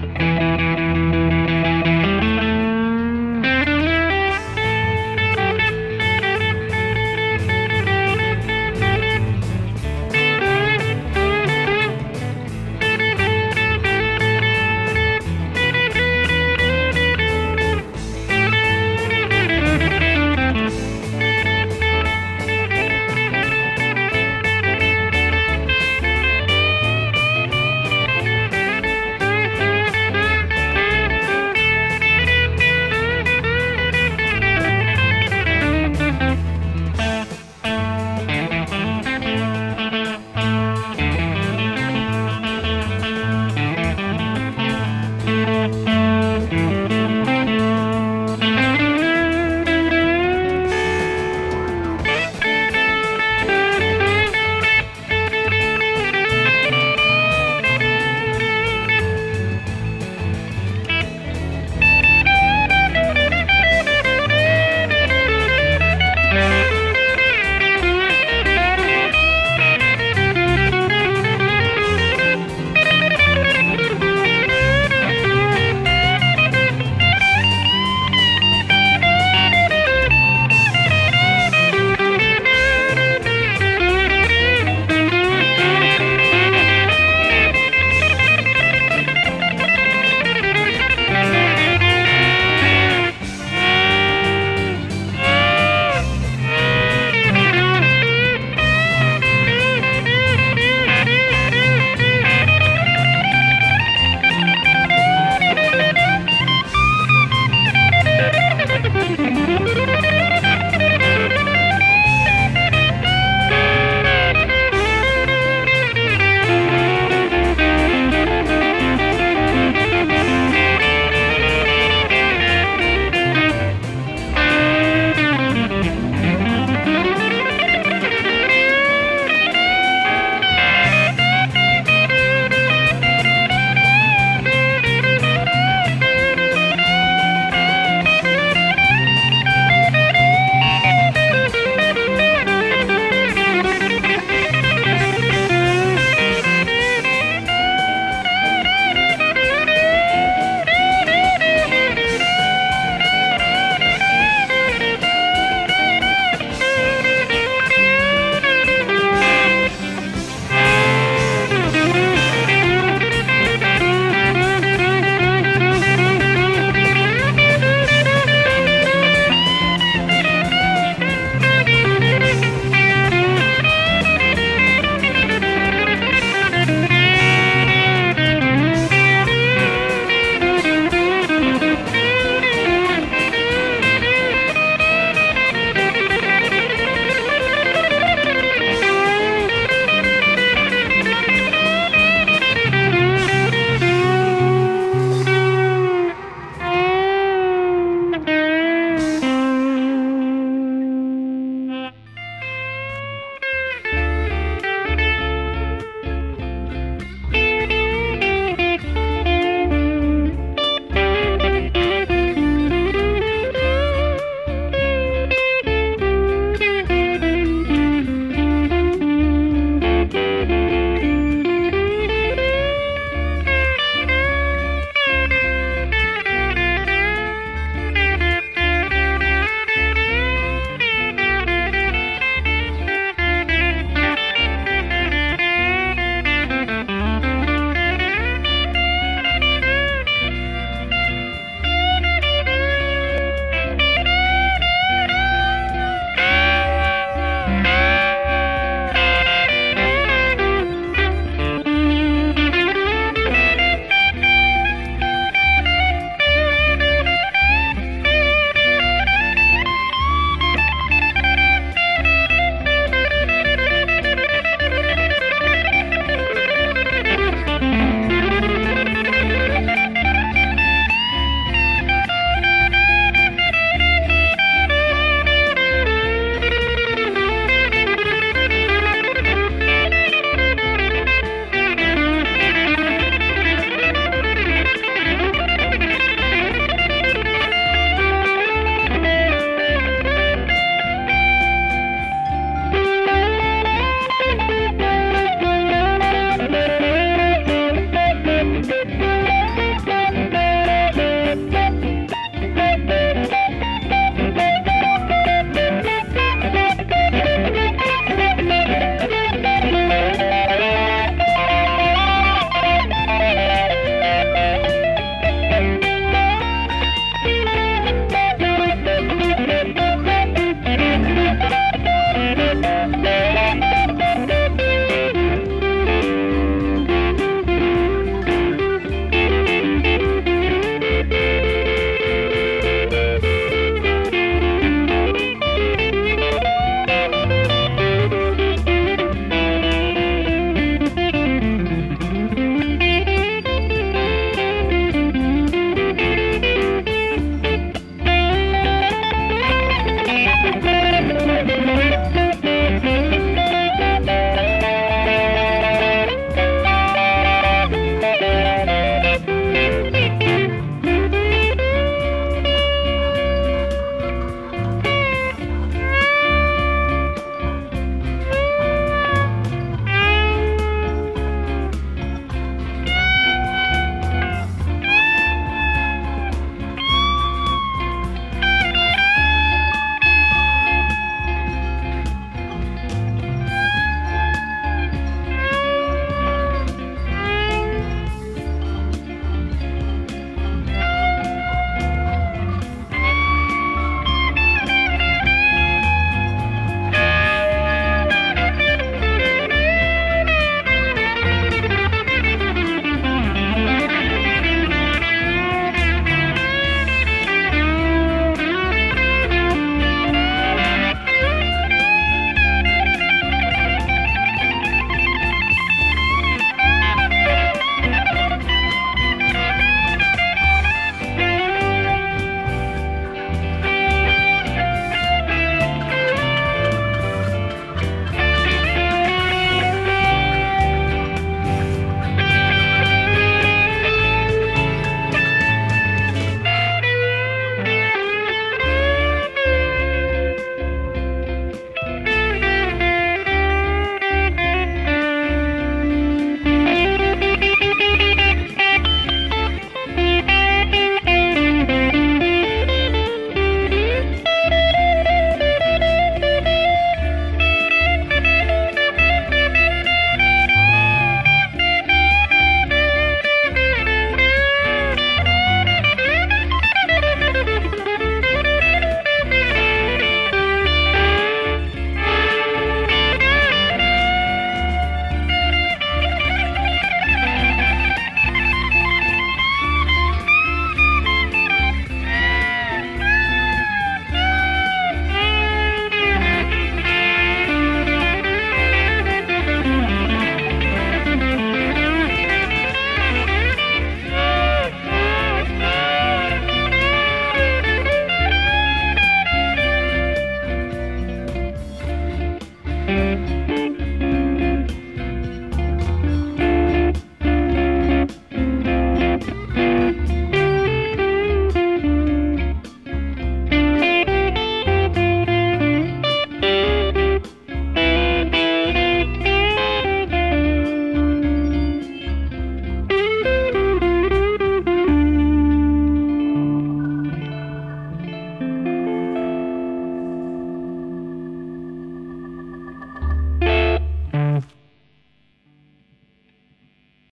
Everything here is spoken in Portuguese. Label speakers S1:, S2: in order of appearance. S1: Música Thank you.